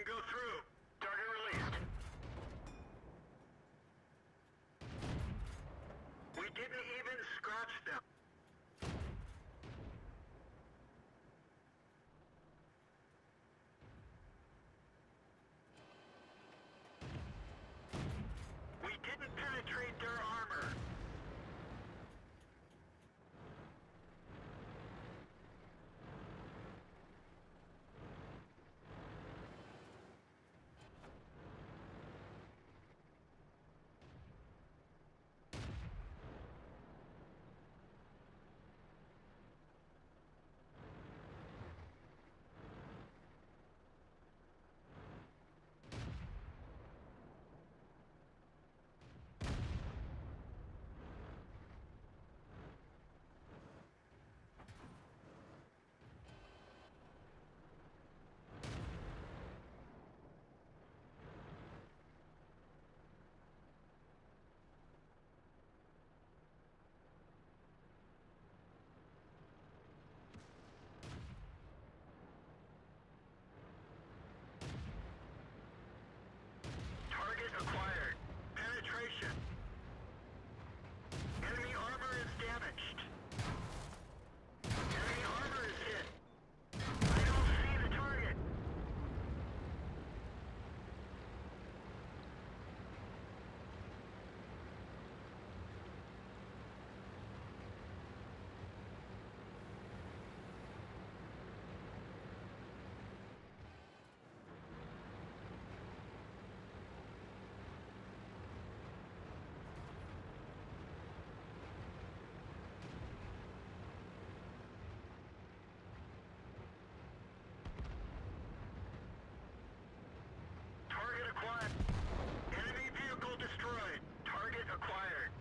That go through. Target released. We didn't even scratch them. acquired.